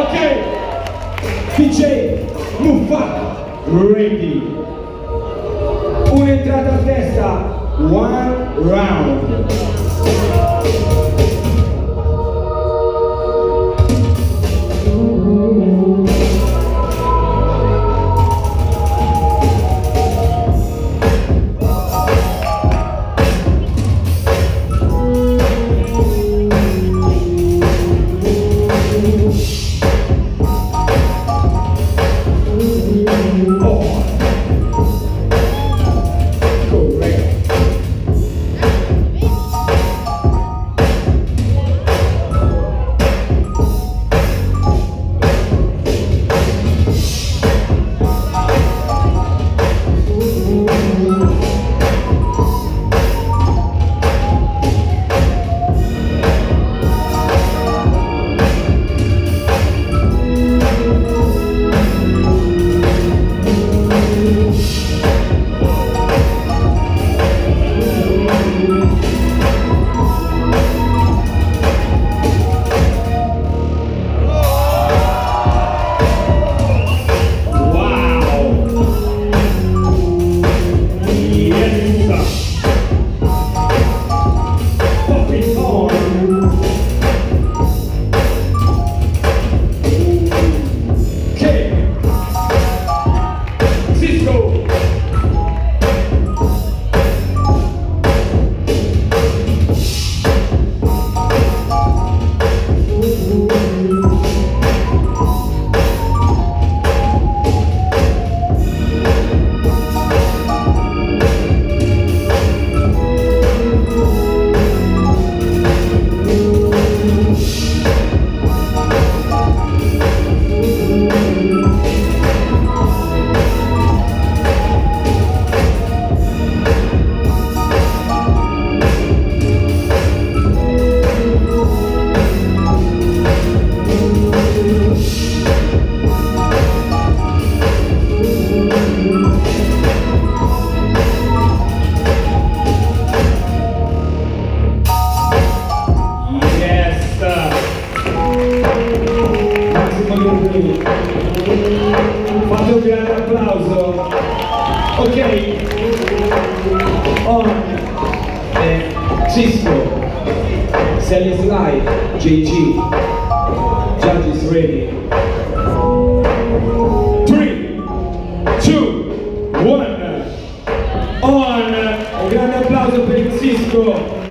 Ok, DJ Muffa, ready. Un'entrata a testa, one round. Cisco! Fate un grande applauso. Ok. On. e Cisco. Sally Slide. JG. Judges ready. 3, 2, 1. On. Un grande applauso per Cisco.